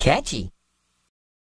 Catchy.